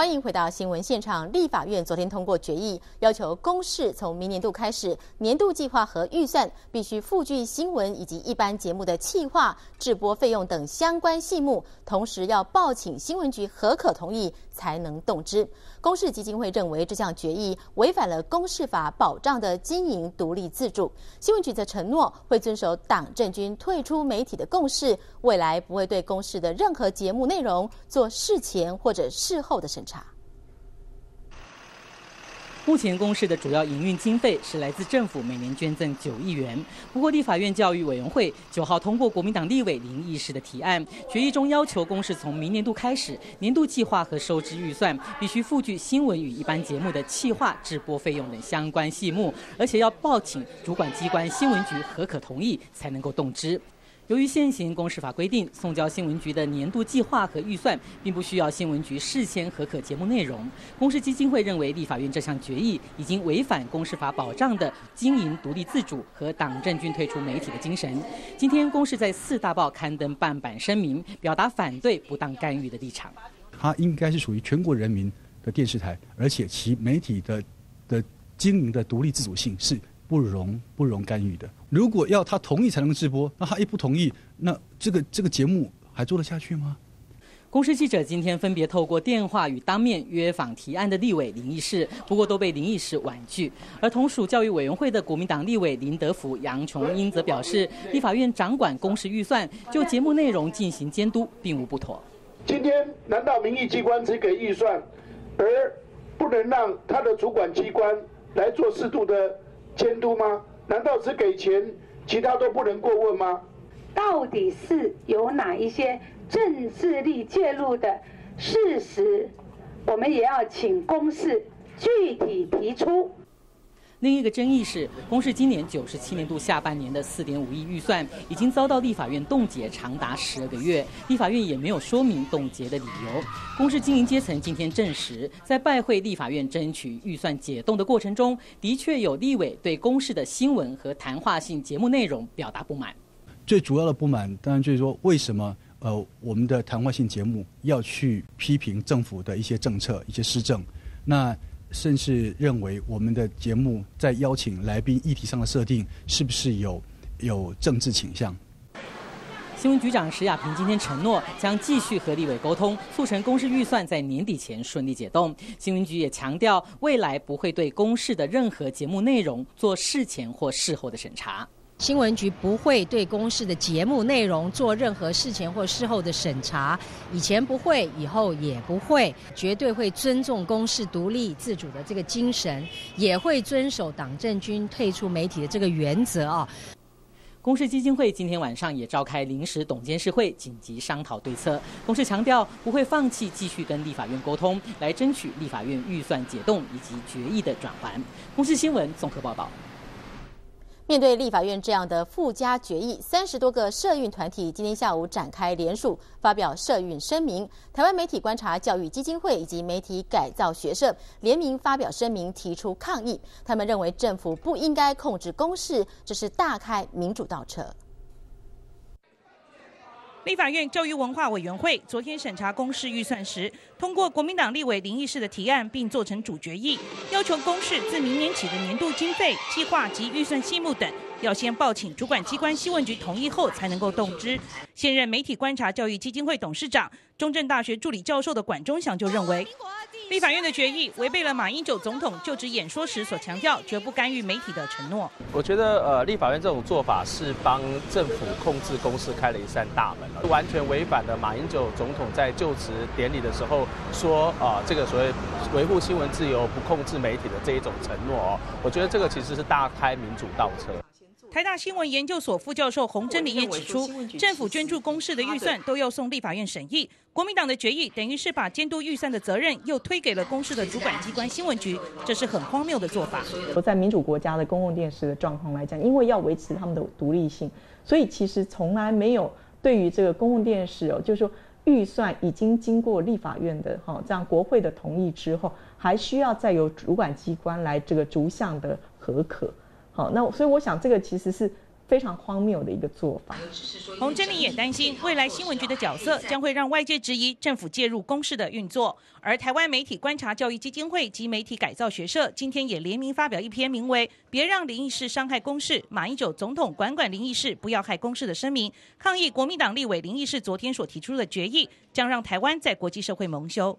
欢迎回到新闻现场。立法院昨天通过决议，要求公视从明年度开始，年度计划和预算必须附具新闻以及一般节目的企划、制播费用等相关细目，同时要报请新闻局核可同意才能动之。公视基金会认为这项决议违反了公视法保障的经营独立自主。新闻局则承诺会遵守党政军退出媒体的共识，未来不会对公视的任何节目内容做事前或者事后的审查。查目前公视的主要营运经费是来自政府每年捐赠九亿元。不过，立法院教育委员会九号通过国民党立委林义士的提案，决议中要求公视从明年度开始，年度计划和收支预算必须附具新闻与一般节目的企划、制播费用等相关细目，而且要报请主管机关新闻局核可同意才能够动支。由于现行公示法规定，送交新闻局的年度计划和预算，并不需要新闻局事先核可节目内容。公示基金会认为，立法院这项决议已经违反公示法保障的经营独立自主和党政军退出媒体的精神。今天，公示在四大报刊登半版声明，表达反对不当干预的立场。它应该是属于全国人民的电视台，而且其媒体的的经营的独立自主性是。不容不容干预的。如果要他同意才能直播，那他一不同意，那这个这个节目还做得下去吗？公司记者今天分别透过电话与当面约访提案的立委林义士，不过都被林义士婉拒。而同属教育委员会的国民党立委林德福、杨琼英则表示，立法院掌管公司预算，就节目内容进行监督，并无不妥。今天难道民意机关只给预算，而不能让他的主管机关来做适度的？监督吗？难道只给钱，其他都不能过问吗？到底是有哪一些政治力介入的事实，我们也要请公示具体提出。另一个争议是，公视今年九十七年度下半年的四点五亿预算已经遭到立法院冻结长达十二个月，立法院也没有说明冻结的理由。公视经营阶层今天证实，在拜会立法院争取预算解冻的过程中，的确有立委对公视的新闻和谈话性节目内容表达不满。最主要的不满，当然就是说，为什么呃我们的谈话性节目要去批评政府的一些政策、一些施政？那甚至认为我们的节目在邀请来宾议题上的设定是不是有有政治倾向？新闻局长石亚平今天承诺将继续和立委沟通，促成公示预算在年底前顺利解冻。新闻局也强调，未来不会对公示的任何节目内容做事前或事后的审查。新闻局不会对公视的节目内容做任何事前或事后的审查，以前不会，以后也不会，绝对会尊重公视独立自主的这个精神，也会遵守党政军退出媒体的这个原则啊。公视基金会今天晚上也召开临时董监事会，紧急商讨对策。公视强调不会放弃继续跟立法院沟通，来争取立法院预算解冻以及决议的转还。公视新闻综合报道。面对立法院这样的附加决议，三十多个社运团体今天下午展开联署，发表社运声明。台湾媒体观察教育基金会以及媒体改造学社联名发表声明，提出抗议。他们认为政府不应该控制公事，这是大开民主倒车。立法院教育文化委员会昨天审查公示预算时，通过国民党立委林义士的提案，并做成主决议，要求公示自明年起的年度经费、计划及预算细目等，要先报请主管机关新闻局同意后才能够动之。现任媒体观察教育基金会董事长、中正大学助理教授的管中祥就认为。立法院的决议违背了马英九总统就职演说时所强调绝不干预媒体的承诺。我觉得，呃，立法院这种做法是帮政府控制公司开了一扇大门了，完全违反了马英九总统在就职典礼的时候说啊，这个所谓维护新闻自由、不控制媒体的这一种承诺哦。我觉得这个其实是大开民主倒车。台大新闻研究所副教授洪真理也指出，政府捐助公示的预算都要送立法院审议，国民党的决议等于是把监督预算的责任又推给了公事的主管机关新闻局，这是很荒谬的做法。在民主国家的公共电视的状况来讲，因为要维持他们的独立性，所以其实从来没有对于这个公共电视哦，就是说预算已经经过立法院的哈这样国会的同意之后，还需要再由主管机关来这个逐项的核可。好，那所以我想这个其实是非常荒谬的一个做法。洪真理也担心，未来新闻局的角色将会让外界质疑政府介入公事的运作。而台湾媒体观察教育基金会及媒体改造学社今天也联名发表一篇名为《别让林义士伤害公事，马英九总统管管林义士，不要害公事》的声明，抗议国民党立委林义士昨天所提出的决议，将让台湾在国际社会蒙羞。